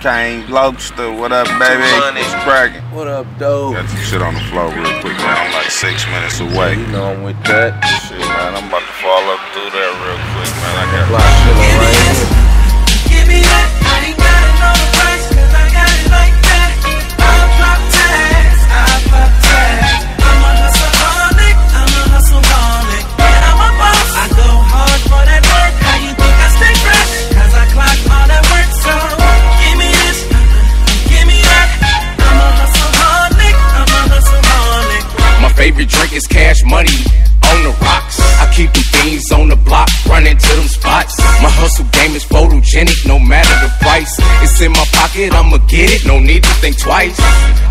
Kaine Loccsta, what up, baby? What's cracking? What up, though? Got some shit on the floor real quick, man. I'm like six minutes away. You know I'm with that. Shit, man, I'm about to fall up through there real quick, favorite drink is cash money on the rocks. I keep the fiends on the block, running to them spots. My hustle game is photogenic, no matter the price. It's in my pocket, I'ma get it, no need to think twice.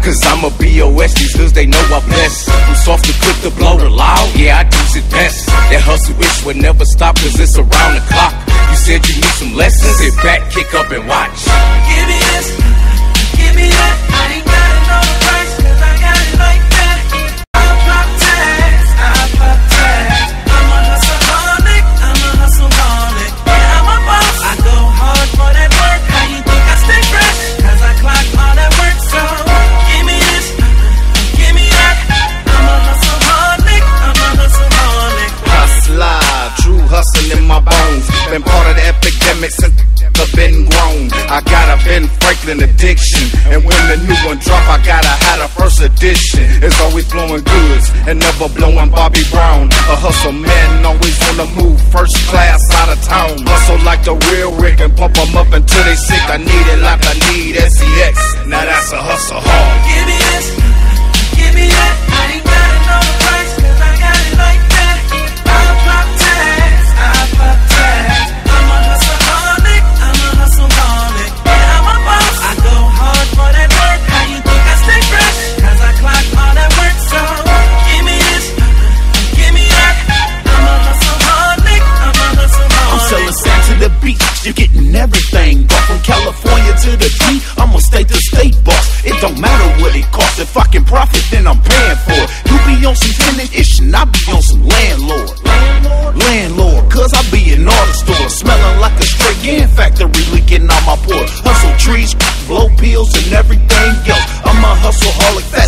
Cause I'm a BOS, these hoods they know I bless. I'm soft to quick to blow the loud, yeah, I do it best. That hustle itch will never stop, cause it's around the clock. You said you need some lessons, sit back, kick up and watch. Give me this, give me that. In my bones. Been part of the epidemic since I've been grown. I got a Ben Franklin addiction. And when the new one drop, I gotta have the first edition. It's always blowing goods and never blowing Bobby Brown. A hustle man, always on the move, first class out of town. Hustle like the real Rick and pump 'em up until they sick. I need it like I need SEX. Now that's a hustle hard. Give me everything. Go from California to the G, I'm a state to state boss. It don't matter what it costs, if I can profit, then I'm paying for it. You be on some tenant ish, and I be on some landlord. Landlord? Cause I be in all the stores, smelling like a straight yen factory leaking out my pores. Hustle trees, blow pills, and everything else. I'm a hustleaholic, fast